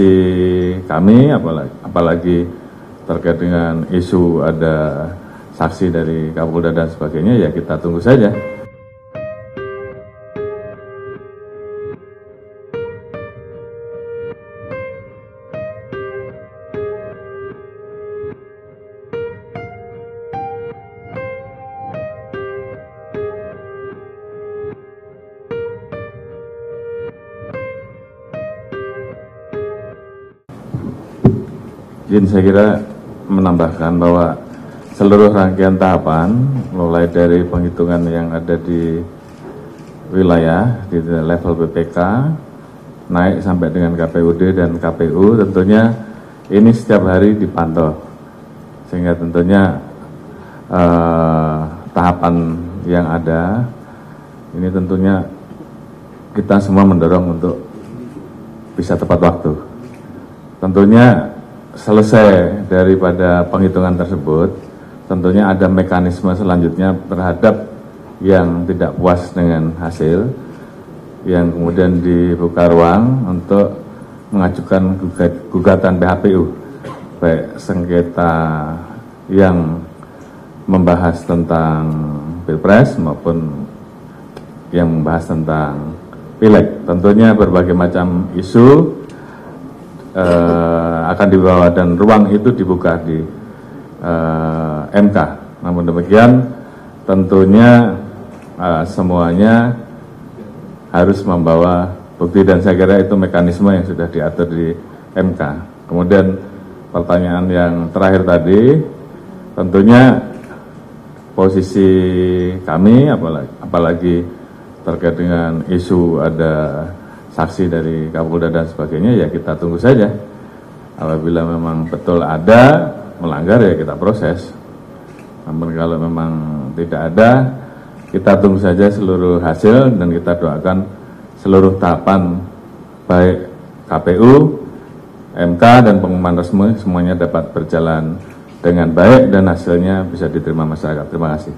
posisi kami apalagi, apalagi terkait dengan isu ada saksi dari Kapolda dan sebagainya ya kita tunggu saja. Izin saya kira menambahkan bahwa seluruh rangkaian tahapan mulai dari penghitungan yang ada di wilayah di level BPK naik sampai dengan KPUD dan KPU tentunya ini setiap hari dipantau. Sehingga tentunya eh, tahapan yang ada ini tentunya kita semua mendorong untuk bisa tepat waktu. Tentunya selesai daripada penghitungan tersebut, tentunya ada mekanisme selanjutnya terhadap yang tidak puas dengan hasil, yang kemudian dibuka ruang untuk mengajukan gugatan PHPU, baik sengketa yang membahas tentang pilpres maupun yang membahas tentang pileg. Tentunya berbagai macam isu uh, akan dibawa dan ruang itu dibuka di uh, eh, MK. Namun demikian tentunya uh, semuanya harus membawa bukti dan saya kira itu mekanisme yang sudah diatur di MK. Kemudian pertanyaan yang terakhir tadi tentunya posisi kami apalagi, apalagi terkait dengan isu ada saksi dari Kapolda dan sebagainya ya kita tunggu saja. Apabila memang betul ada melanggar ya kita proses. Namun kalau memang tidak ada, kita tunggu saja seluruh hasil dan kita doakan seluruh tahapan baik KPU, MK dan pengumuman resmi semuanya dapat berjalan dengan baik dan hasilnya bisa diterima masyarakat. Terima kasih.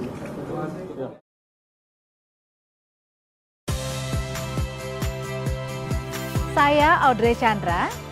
Saya Audrey Chandra.